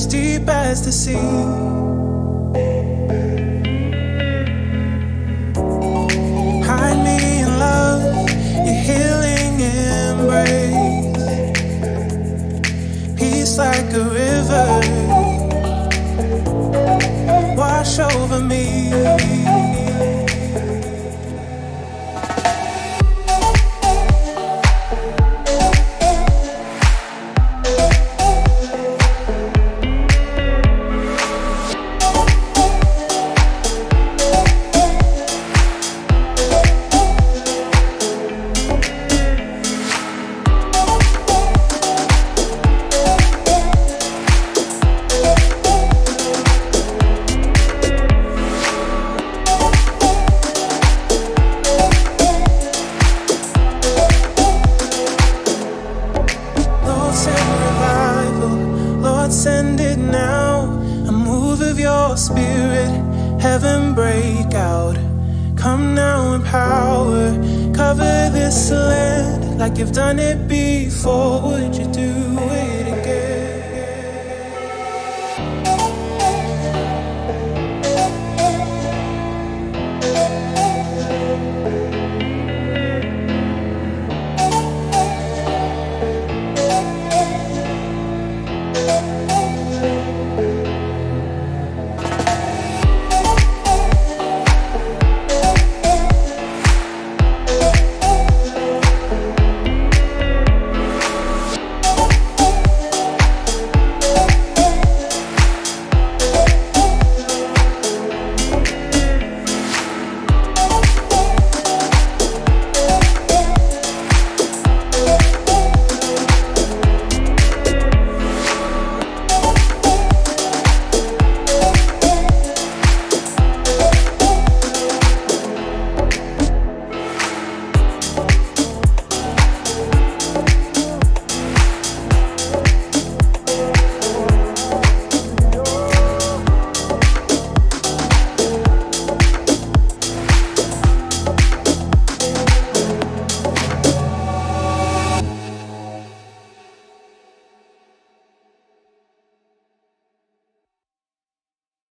as deep as the sea. Hide me in love, your healing embrace. Peace like a river. descended now. A move of your spirit, heaven break out. Come now in power, cover this land like you've done it before. Would you do it?